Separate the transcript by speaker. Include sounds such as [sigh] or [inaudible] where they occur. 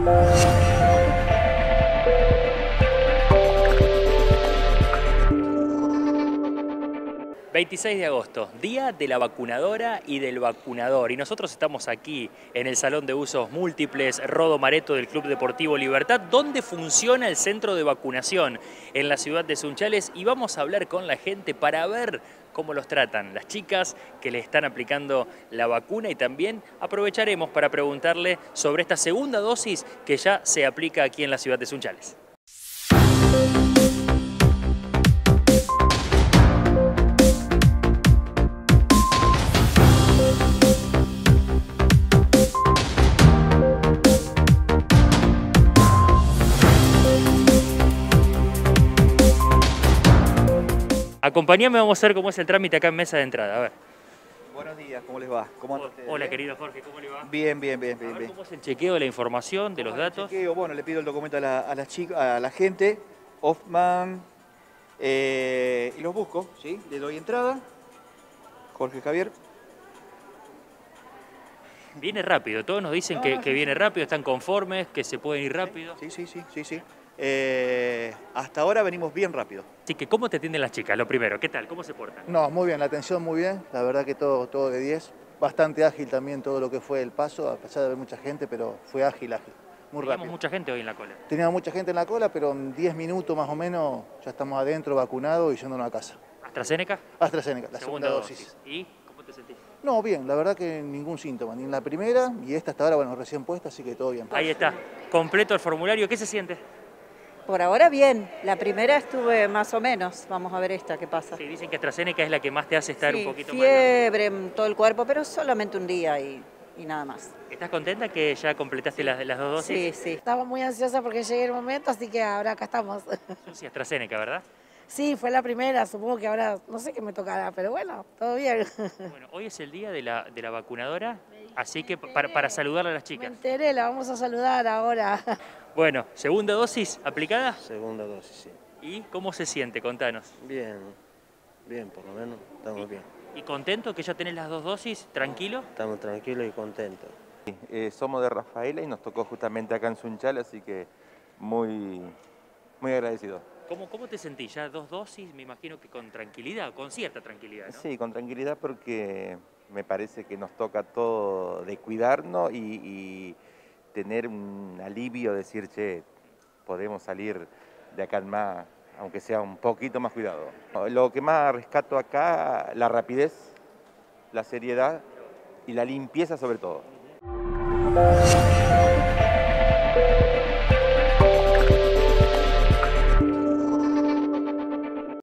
Speaker 1: Música 26 de agosto, día de la vacunadora y del vacunador. Y nosotros estamos aquí en el Salón de Usos Múltiples Rodo Mareto del Club Deportivo Libertad, donde funciona el centro de vacunación en la ciudad de Sunchales. Y vamos a hablar con la gente para ver cómo los tratan las chicas que le están aplicando la vacuna y también aprovecharemos para preguntarle sobre esta segunda dosis que ya se aplica aquí en la ciudad de Sunchales. Acompáñame, vamos a ver cómo es el trámite acá en mesa de entrada. A ver.
Speaker 2: Buenos días, ¿cómo les va? ¿Cómo andan ustedes?
Speaker 1: Hola, querido Jorge, ¿cómo le va?
Speaker 2: Bien, bien, bien,
Speaker 1: A
Speaker 2: bien.
Speaker 1: ver,
Speaker 2: bien.
Speaker 1: ¿Cómo es el chequeo de la información, de los
Speaker 2: Bueno, el
Speaker 1: datos?
Speaker 2: chequeo, bueno, le pido el documento a la, a las chicas, a la gente, Hoffman, eh, y los busco, ¿sí? Le doy entrada. Jorge Javier.
Speaker 1: Viene rápido, todos nos dicen
Speaker 2: No,
Speaker 1: que, que viene rápido, están conformes, que se pueden ir rápido.
Speaker 2: Sí, sí, sí, sí, sí. Eh, hasta ahora venimos bien rápido.
Speaker 1: Así que, ¿cómo te atienden las chicas? Lo primero, ¿qué tal? ¿Cómo se portan?
Speaker 3: No, muy bien, la atención muy bien, la verdad que todo, todo de 10. Bastante ágil también todo lo que fue el paso, a pesar de haber mucha gente, pero fue ágil, ágil, muy
Speaker 1: Teníamos
Speaker 3: rápido.
Speaker 1: mucha gente hoy en la cola.
Speaker 3: Teníamos mucha gente en la cola, pero en 10 minutos más o menos ya estamos adentro, vacunados y yéndonos a casa.
Speaker 1: ¿AstraZeneca?
Speaker 3: AstraZeneca, la segunda, dosis.
Speaker 1: ¿Y cómo te sentís?
Speaker 3: No, bien, la verdad que ningún síntoma, ni en la primera y esta hasta ahora, bueno, recién puesta, así que todo bien.
Speaker 1: Ahí está, completo el formulario. ¿Qué se siente?
Speaker 4: Por ahora bien, la primera estuve más o menos, vamos a ver esta qué pasa.
Speaker 1: Sí, dicen que AstraZeneca es la que más te hace estar
Speaker 4: Sí,
Speaker 1: un poquito
Speaker 4: fiebre en todo el cuerpo, pero solamente un día y, y nada más.
Speaker 1: ¿Estás contenta que ya completaste las, las dos dosis?
Speaker 4: Sí, sí.
Speaker 5: Estaba muy ansiosa porque llegue el momento, así que ahora acá estamos.
Speaker 1: Sí, AstraZeneca, ¿verdad?
Speaker 5: Sí, fue la primera, supongo que ahora no sé qué me tocará, pero bueno, todo bien. [laughs]
Speaker 1: Bueno, hoy es el día de la, de la vacunadora, así que para, para saludar a las
Speaker 5: Me
Speaker 1: chicas.
Speaker 5: enteré, la vamos a saludar ahora. [laughs]
Speaker 1: Bueno, segunda dosis aplicada.
Speaker 6: Segunda dosis, sí.
Speaker 1: ¿Y cómo se siente? Contanos.
Speaker 6: Bien, bien, por lo menos estamos bien.
Speaker 1: ¿Y contento que ya tenés las dos dosis? ¿Tranquilo?
Speaker 6: Estamos tranquilos y contentos.
Speaker 7: Eh, somos de Rafaela y nos tocó justamente acá en Sunchal, así que muy, muy agradecido.
Speaker 1: ¿Cómo, ¿Cómo te sentís? ¿Ya dos dosis? Me imagino que con tranquilidad, con cierta tranquilidad, ¿no?
Speaker 7: Sí, con tranquilidad porque me parece que nos toca todo de cuidarnos y, y tener un alivio, decir, che, podemos salir de acá en más, aunque sea un poquito más cuidado. Lo que más rescato acá, la rapidez, la seriedad y la limpieza sobre todo.